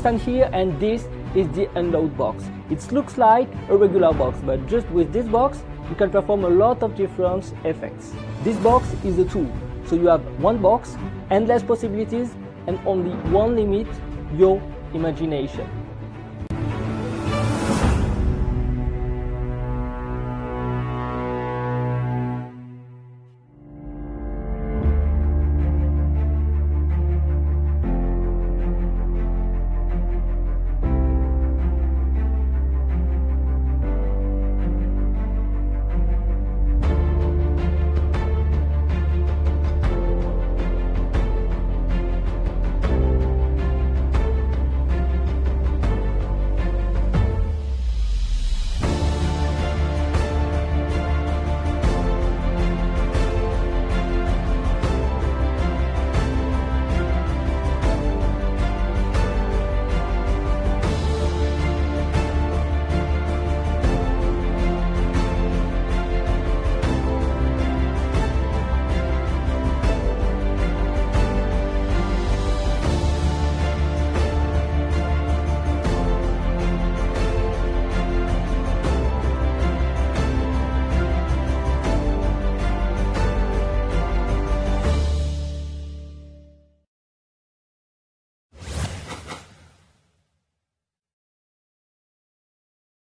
stand here and this is the unload box. It looks like a regular box, but just with this box, you can perform a lot of different effects. This box is a tool, so you have one box, endless possibilities, and only one limit, your imagination.